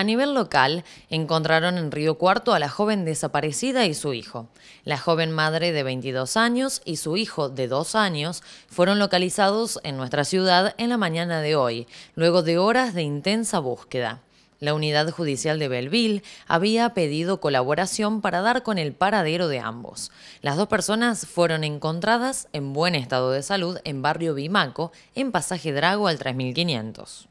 A nivel local, encontraron en Río Cuarto a la joven desaparecida y su hijo. La joven madre de 22 años y su hijo de 2 años fueron localizados en nuestra ciudad en la mañana de hoy, luego de horas de intensa búsqueda. La unidad judicial de Belleville había pedido colaboración para dar con el paradero de ambos. Las dos personas fueron encontradas en buen estado de salud en barrio Bimaco, en pasaje Drago al 3500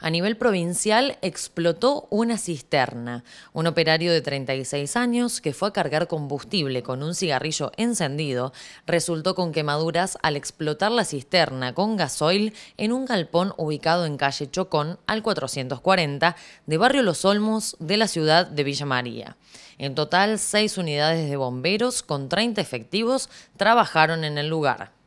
a nivel provincial explotó una cisterna. Un operario de 36 años que fue a cargar combustible con un cigarrillo encendido resultó con quemaduras al explotar la cisterna con gasoil en un galpón ubicado en calle Chocón al 440 de Barrio Los Olmos de la ciudad de Villa María. En total, seis unidades de bomberos con 30 efectivos trabajaron en el lugar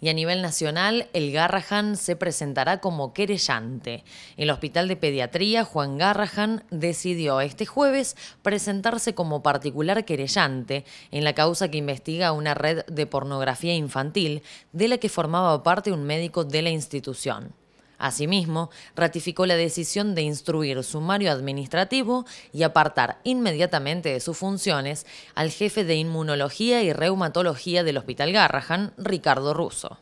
y a nivel nacional el Garrahan se presentará como querellante. El Hospital de Pediatría Juan Garrahan decidió este jueves presentarse como particular querellante en la causa que investiga una red de pornografía infantil de la que formaba parte un médico de la institución. Asimismo, ratificó la decisión de instruir sumario administrativo y apartar inmediatamente de sus funciones al jefe de inmunología y reumatología del Hospital Garrahan, Ricardo Russo.